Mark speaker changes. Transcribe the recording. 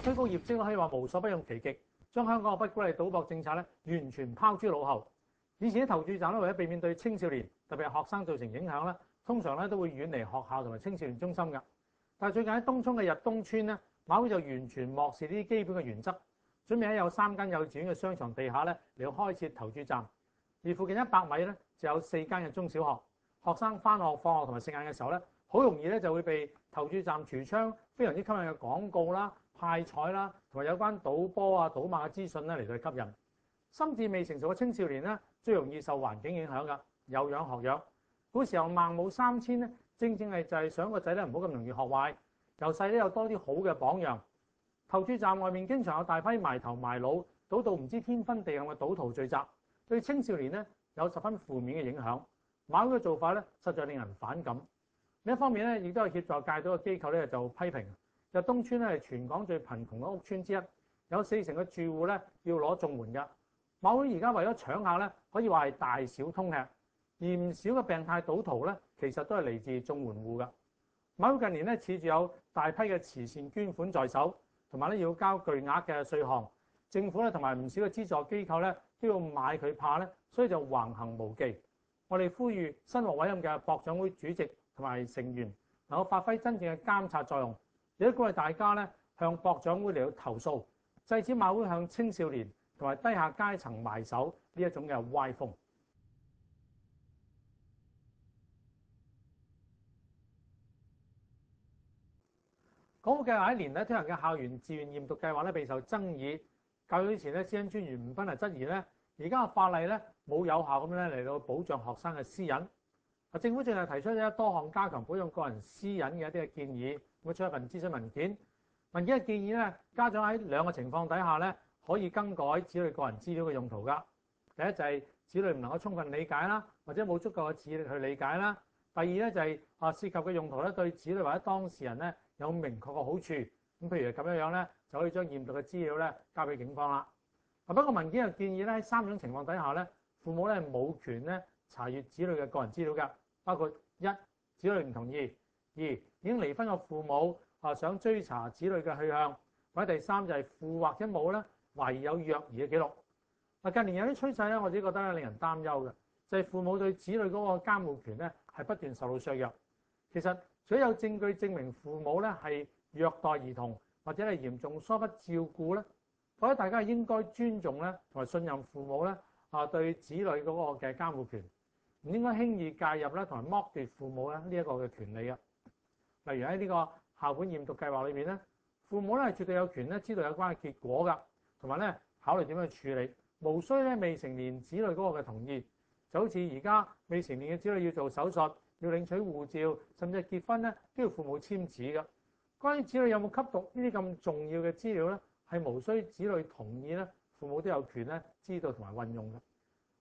Speaker 1: 推高業績，可以話無所不用其極，將香港嘅不鼓勵賭博政策咧完全拋諸腦後。以前啲投注站咧為咗避免對青少年，特別係學生造成影響咧，通常咧都會遠離學校同埋青少年中心㗎。但係最近喺東涌嘅日東村咧，馬會就完全漠視呢啲基本嘅原則，準備喺有三間幼稚園嘅商場地下咧嚟開設投注站，而附近一百米咧就有四間嘅中小學。學生返學、放學同埋食晏嘅時候咧，好容易咧就會被投注站櫥窗非常之吸引嘅廣告啦、派彩啦，同埋有關賭波啊、賭馬嘅資訊咧嚟到吸引。心智未成熟嘅青少年咧，最容易受環境影響㗎，有樣學樣。古時候孟母三遷咧，正正係就係想個仔咧唔好咁容易學壞，由細咧有多啲好嘅榜樣。投注站外面經常有大批埋頭埋腦、賭到唔知天昏地暗嘅賭徒聚集，對青少年咧有十分負面嘅影響。馬會嘅做法咧，實在令人反感。另一方面咧，亦都係協助戒賭嘅機構咧，就批評就東村咧係全港最貧窮嘅屋村之一，有四成嘅住戶咧要攞綜援㗎。馬會而家為咗搶客咧，可以話係大小通吃，而唔少嘅病態賭徒咧，其實都係嚟自綜援戶㗎。馬會近年咧，恃住有大批嘅慈善捐款在手，同埋咧要交巨額嘅稅項，政府咧同埋唔少嘅資助機構咧都要買佢怕咧，所以就橫行無忌。我哋呼籲新獲委任嘅博獎會主席同埋成員能夠發揮真正嘅監察作用，亦都鼓勵大家咧向博獎會嚟到投訴，制止馬會向青少年同埋低下階層埋手呢一種嘅歪風。港府計劃喺年底推行嘅校園自願驗毒計劃咧備受爭議，較早前咧，私隱專員吳斌係質疑咧。而家嘅法例咧冇有，有效咁咧嚟到保障學生嘅私隱。政府正係提出咗多項加強保障個人私隱嘅一啲嘅建議，會出一份諮詢文件。文件嘅建議咧，家長喺兩個情況底下咧可以更改子女個人資料嘅用途㗎。第一就係子女唔能夠充分理解啦，或者冇足夠嘅智力去理解啦。第二咧就係啊涉及嘅用途咧對子女或者當事人咧有明確嘅好處。咁譬如咁樣樣咧，就可以將驗毒嘅資料咧交俾警方啦。啊不過文件又建議咧，喺三種情況底下咧，父母咧冇權咧查閲子女嘅個人資料㗎，包括一子女唔同意；二已經離婚嘅父母啊想追查子女嘅去向；或者第三就係父或者母咧懷疑有虐兒嘅記錄。嗱近年有啲趨勢咧，我自己覺得咧令人擔憂嘅，就係父母對子女嗰個監護權咧係不斷受到削弱。其實除咗有證據證明父母咧係虐待兒童或者係嚴重疏忽照顧咧。我覺得大家應該尊重咧，同埋信任父母咧啊，對子女嗰個嘅監護權，唔應該輕易介入咧，同埋剝奪父母咧呢一個嘅權利啊。例如喺呢個校本驗毒計劃裏面咧，父母咧係絕對有權咧知道有關嘅結果㗎，同埋咧考慮點樣處理，無需咧未成年子女嗰個嘅同意。就好似而家未成年嘅子女要做手術、要領取護照，甚至係結婚咧，都要父母簽字㗎。關於子女有冇吸毒呢啲咁重要嘅資料咧？係無需子女同意咧，父母都有權咧知道同埋運用嘅。